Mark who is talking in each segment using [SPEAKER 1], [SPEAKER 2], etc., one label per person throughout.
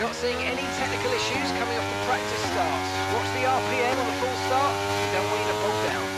[SPEAKER 1] not seeing any technical issues coming off the practice starts. Watch the RPM on the full start. You don't want you to bog down.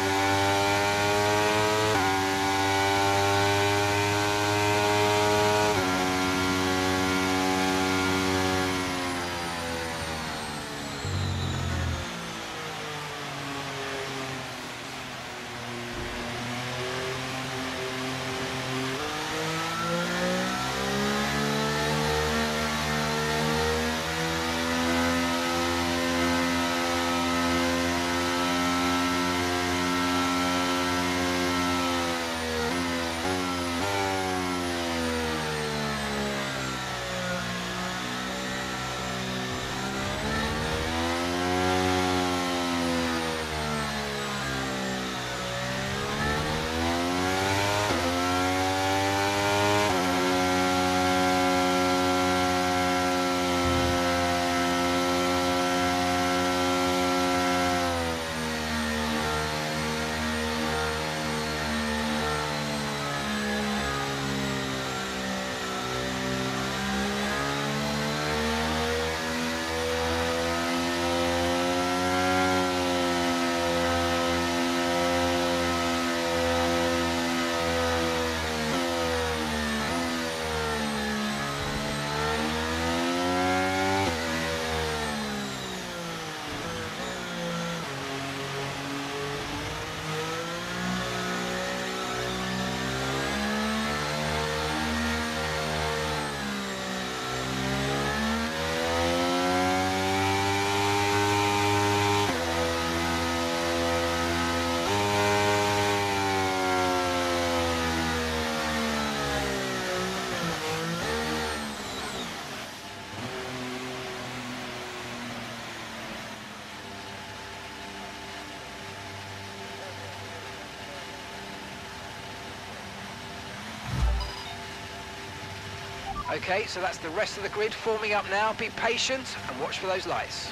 [SPEAKER 1] Okay, so that's the rest of the grid forming up now. Be patient and watch for those lights.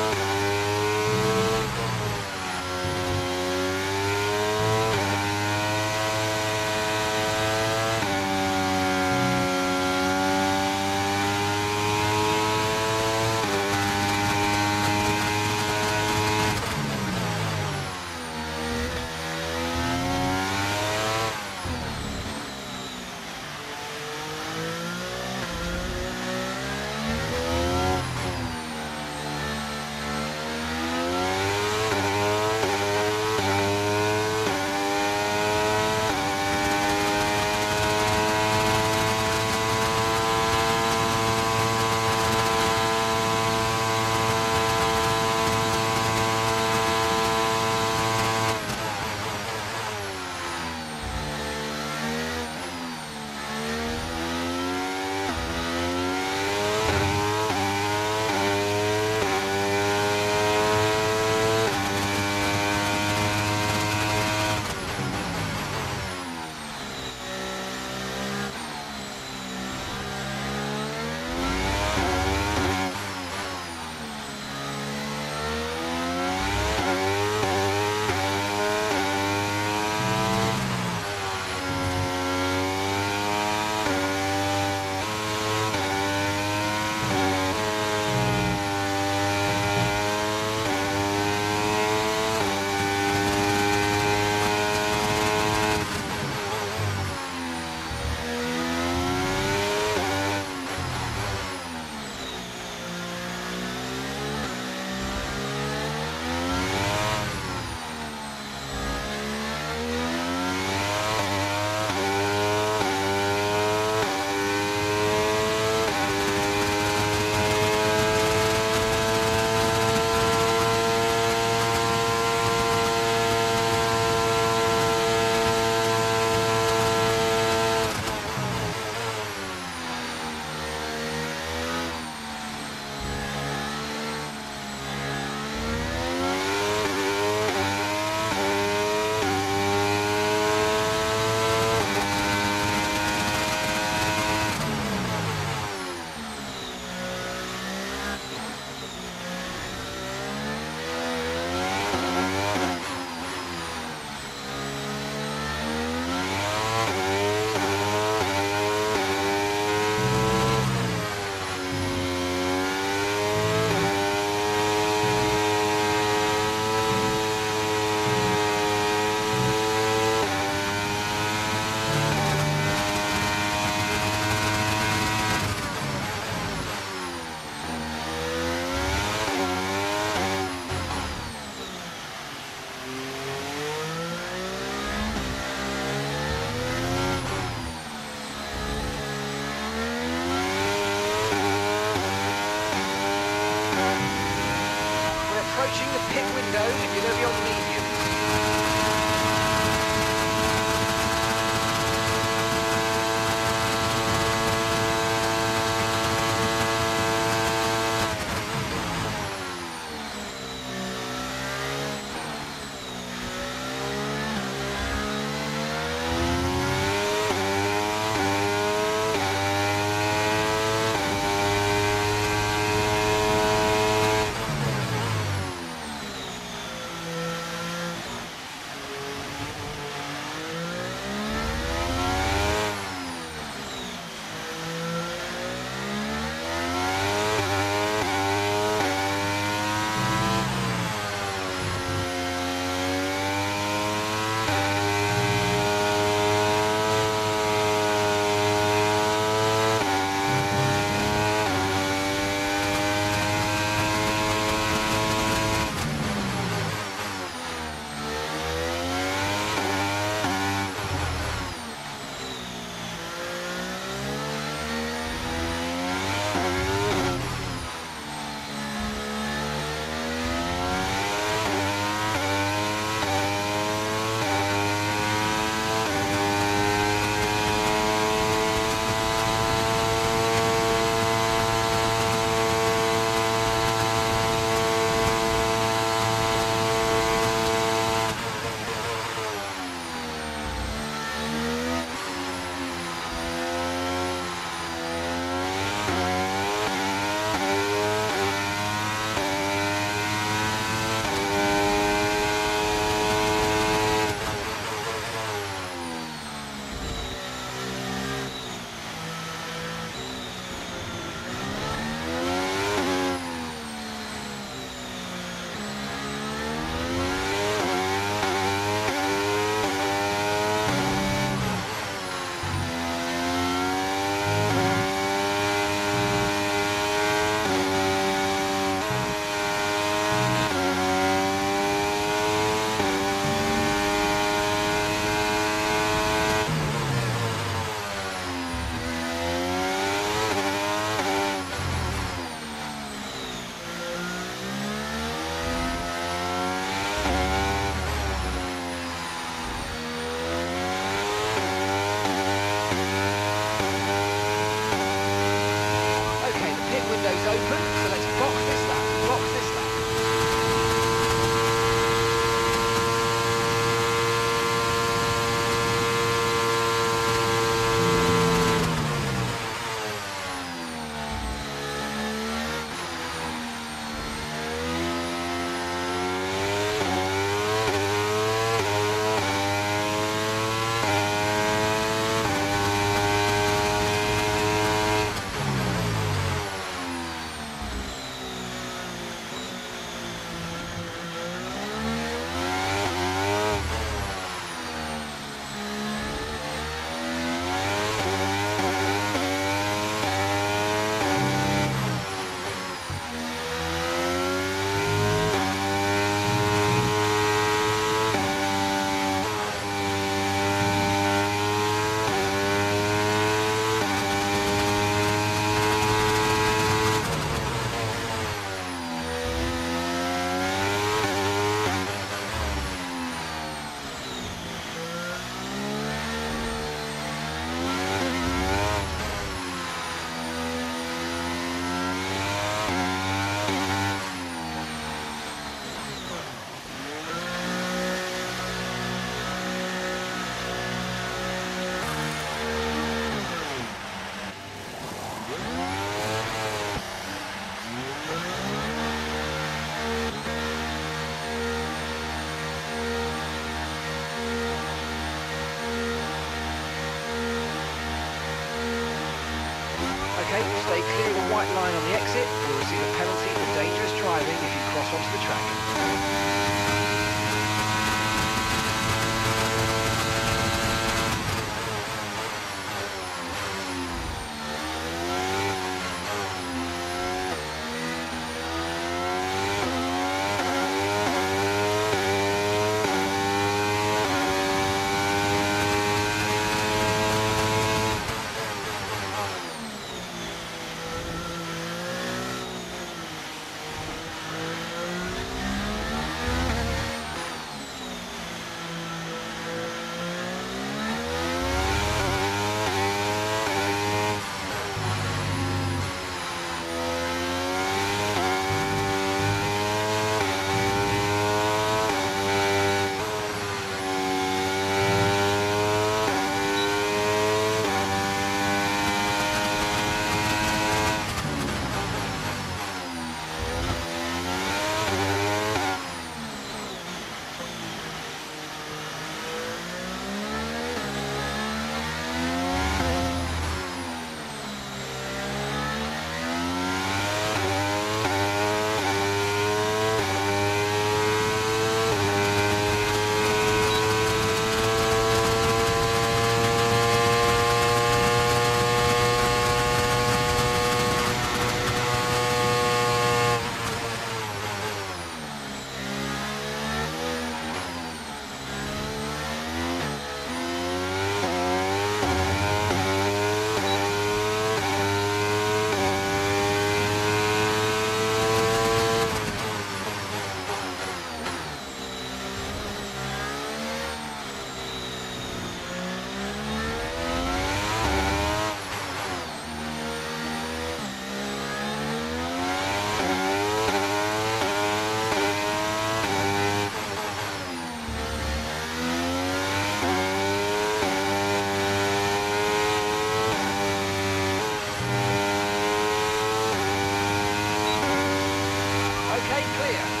[SPEAKER 1] clear.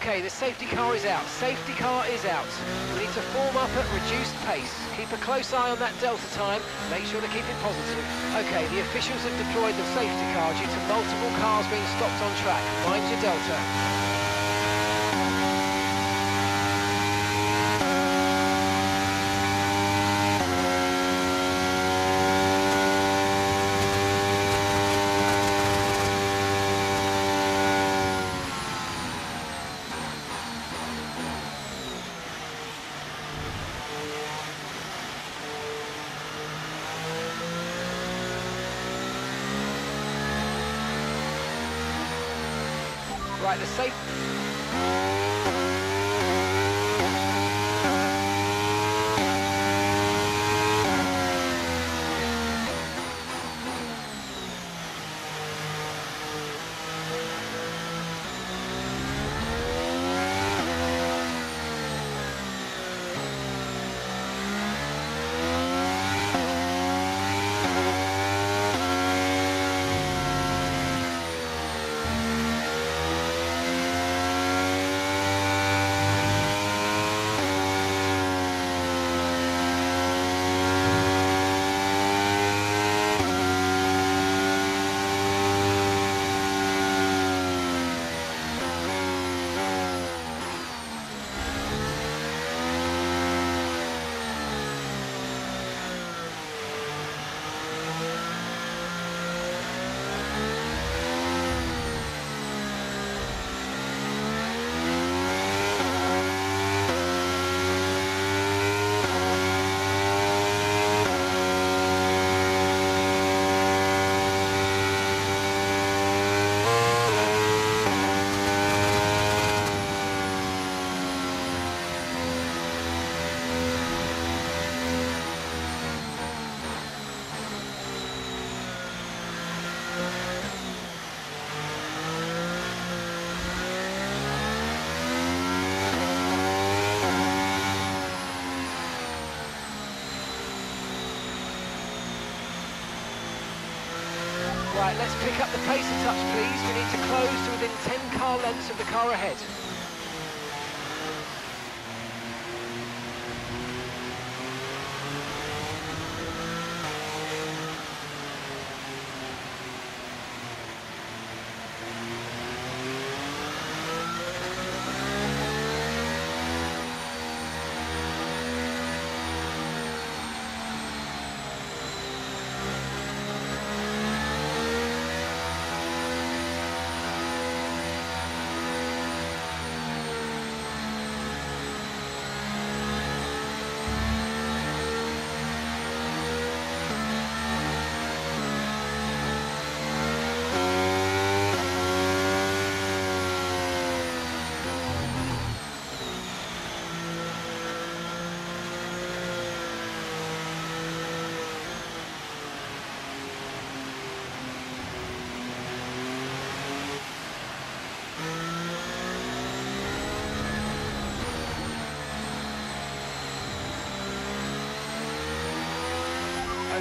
[SPEAKER 1] Okay, the safety car is out. Safety car is out. We need to form up at reduced pace. Keep a close eye on that delta time. Make sure to keep it positive. Okay, the officials have deployed the safety car due to multiple cars being stopped on track. Mind your delta. Right, let's pick up the pace a touch, please. We need to close to within 10 car lengths of the car ahead.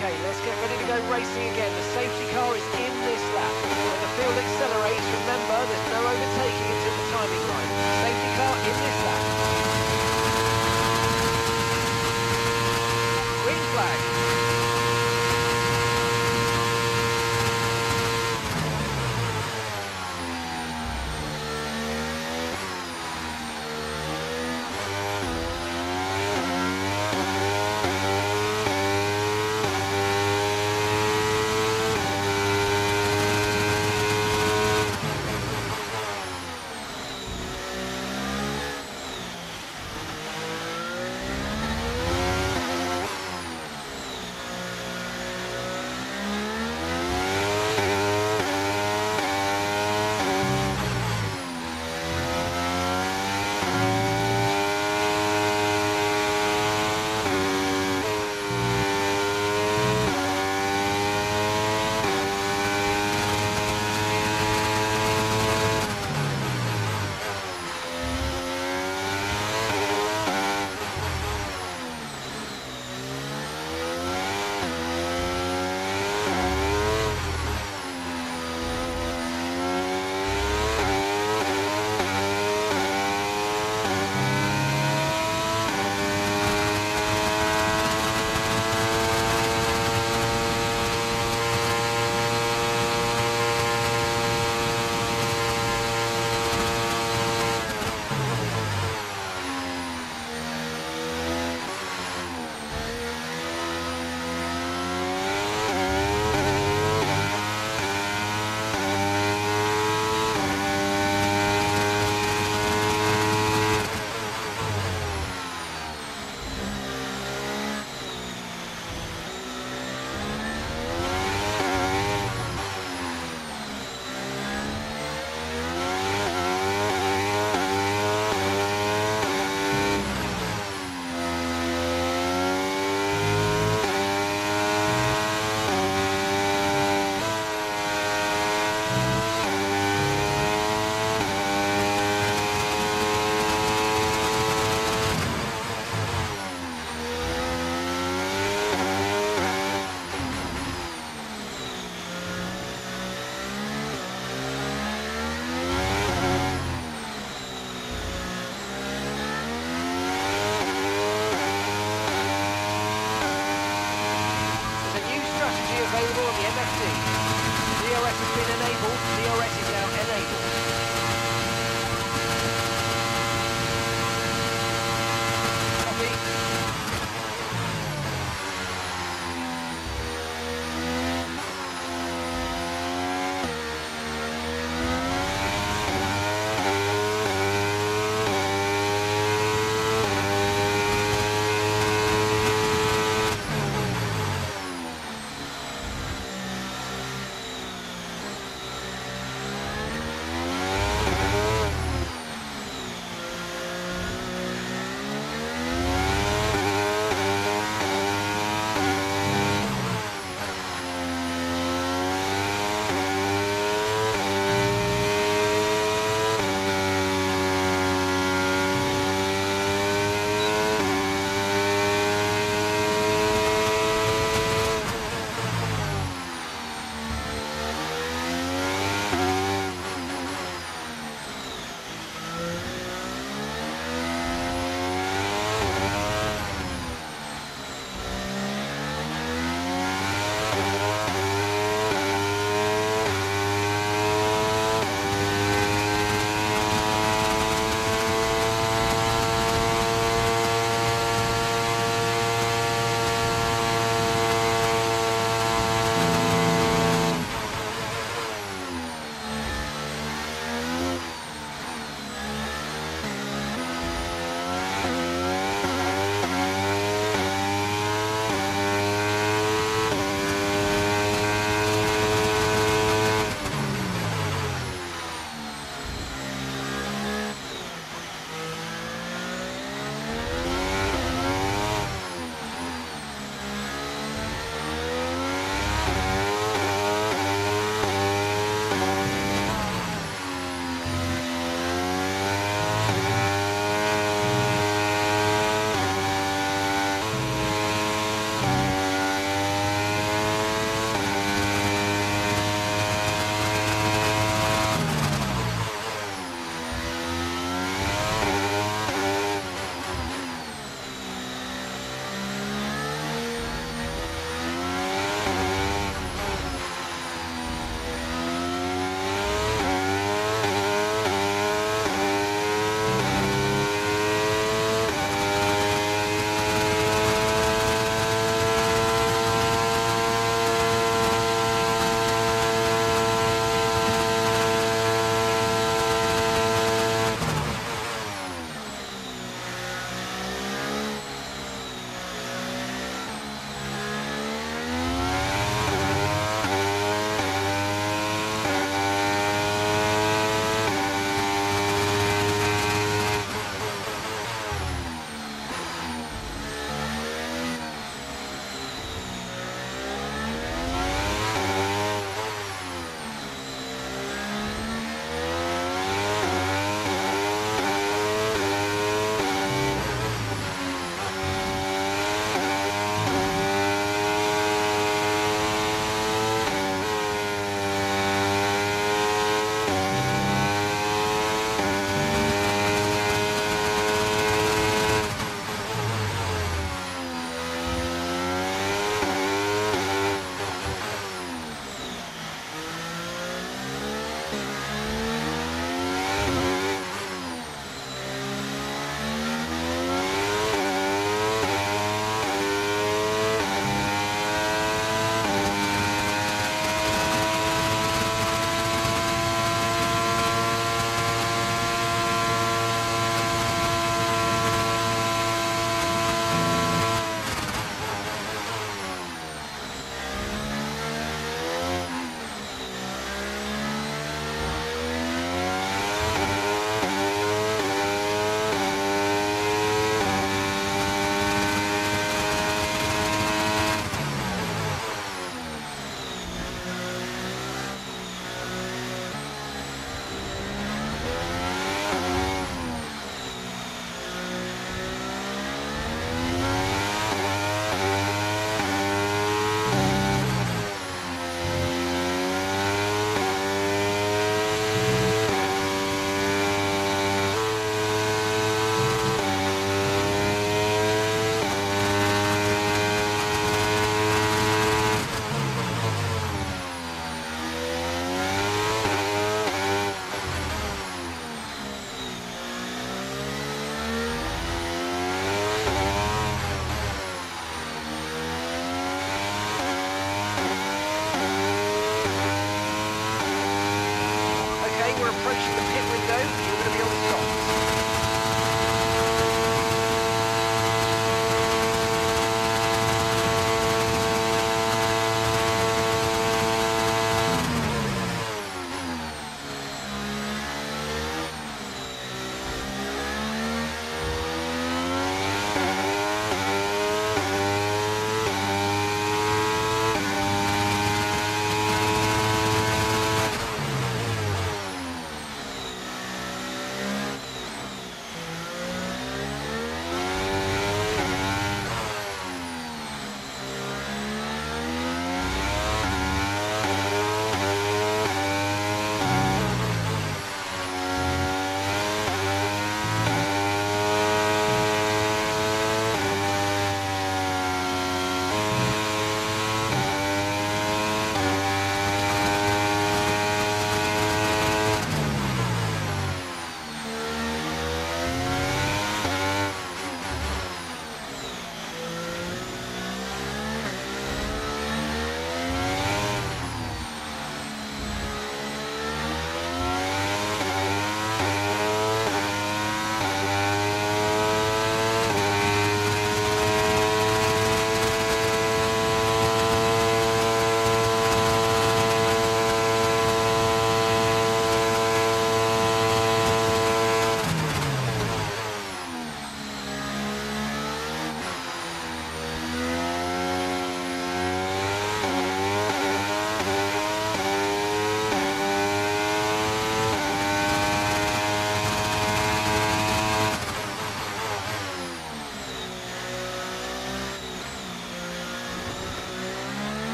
[SPEAKER 1] Okay, let's get ready to go racing again. The safety car is in this lap. When the field accelerates, remember there's no overtaking until the timing line. Safety car in this lap. Green flag.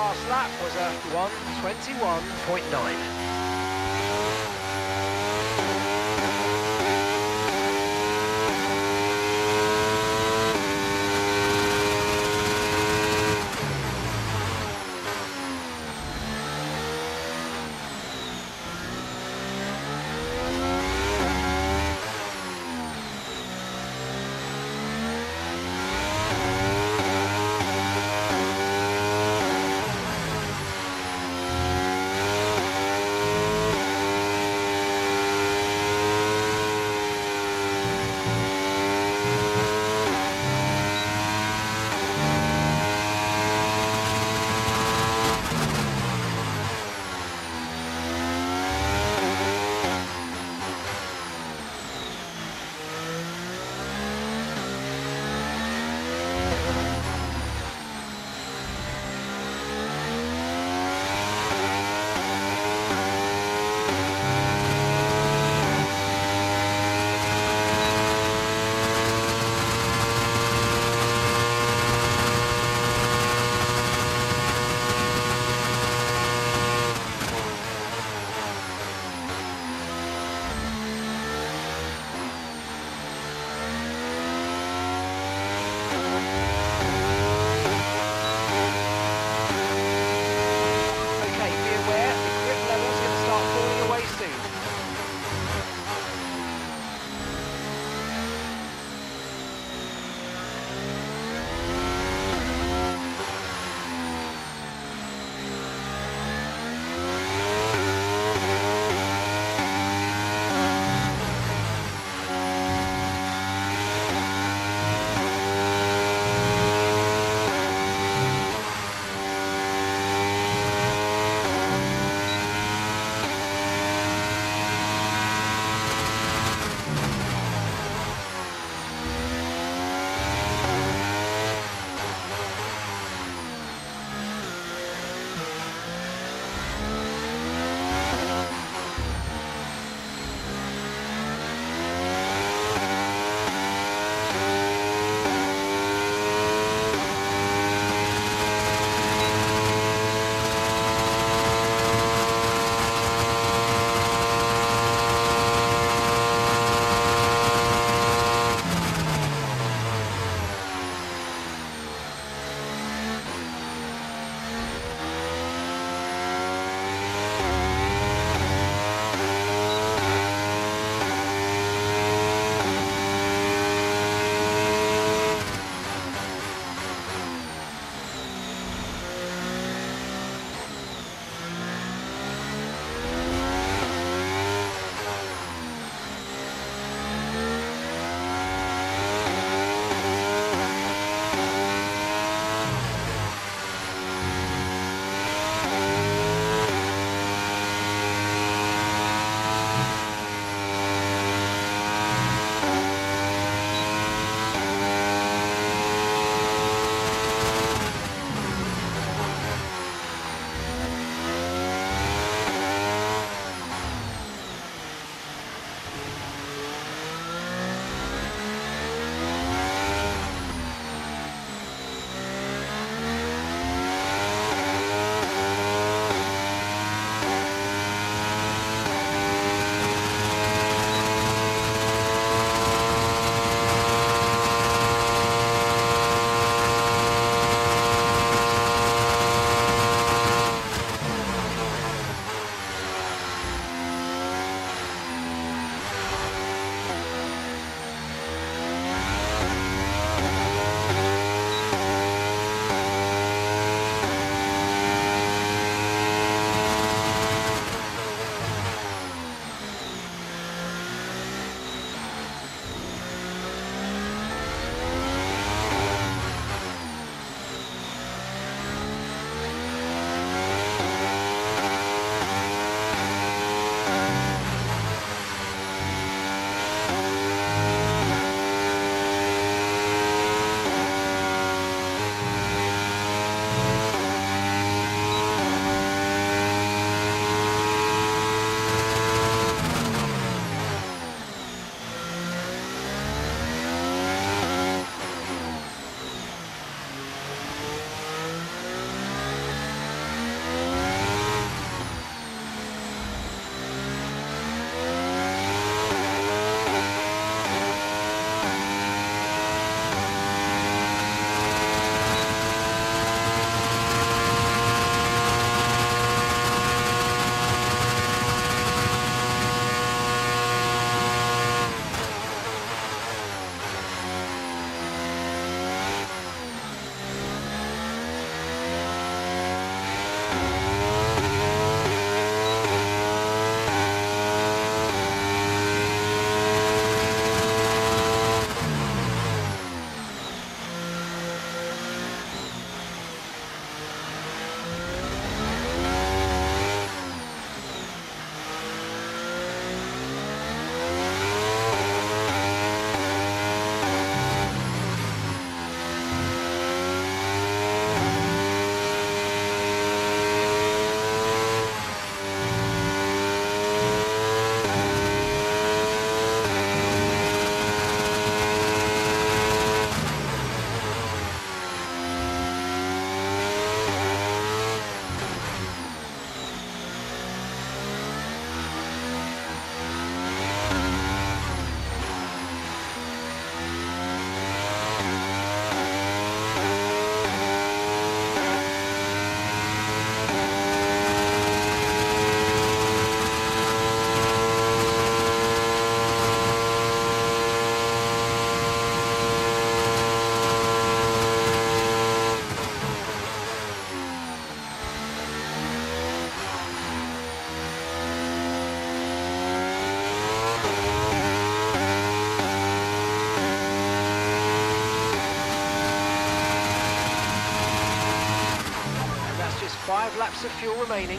[SPEAKER 1] Last lap was a 121.9. laps of fuel remaining.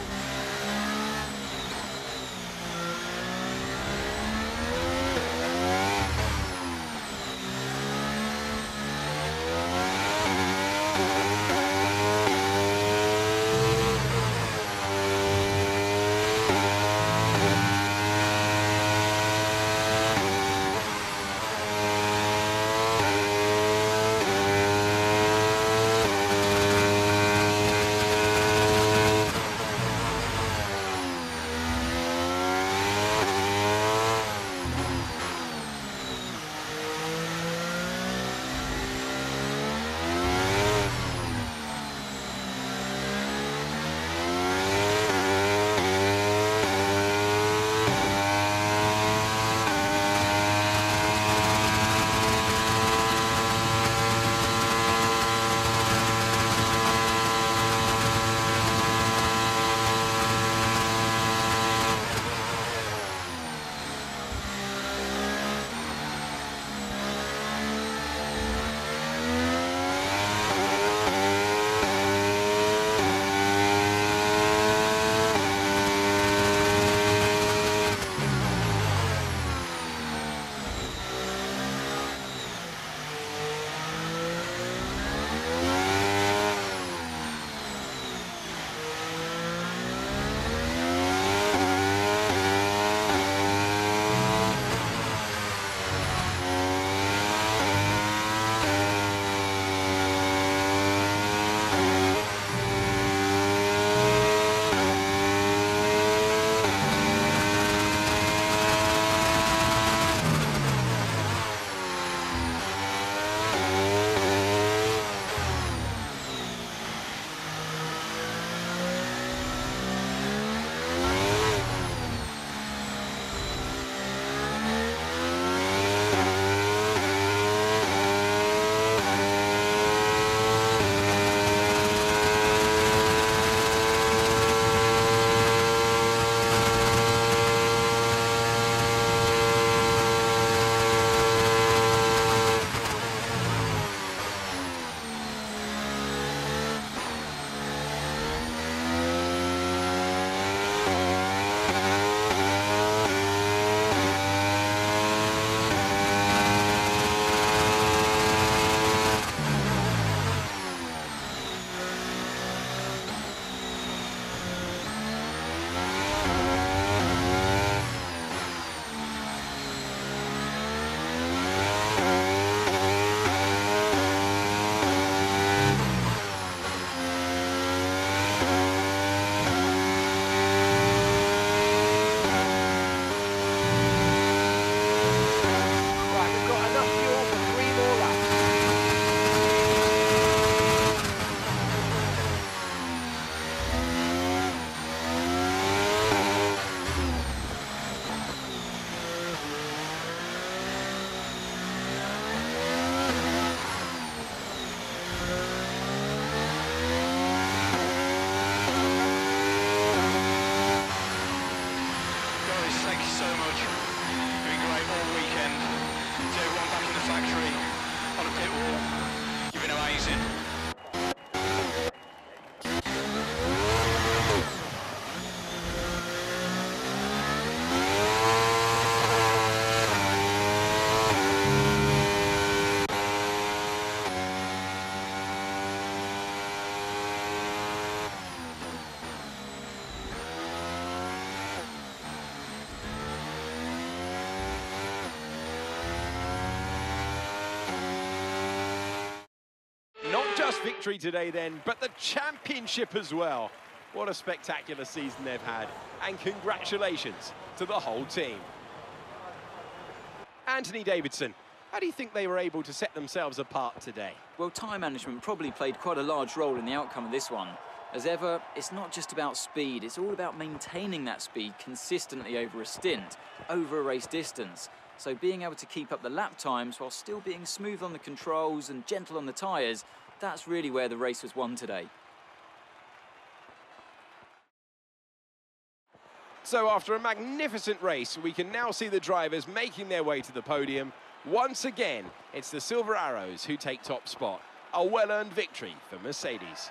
[SPEAKER 2] Victory today then, but the championship as well. What a spectacular season they've had. And congratulations to the whole team. Anthony Davidson, how do you think they were able to set themselves apart today?
[SPEAKER 3] Well, time management probably played quite a large role in the outcome of this one. As ever, it's not just about speed, it's all about maintaining that speed consistently over a stint, over a race distance. So being able to keep up the lap times while still being smooth on the controls and gentle on the tyres, that's really where the race was won today.
[SPEAKER 2] So after a magnificent race, we can now see the drivers making their way to the podium. Once again, it's the Silver Arrows who take top spot. A well-earned victory for Mercedes.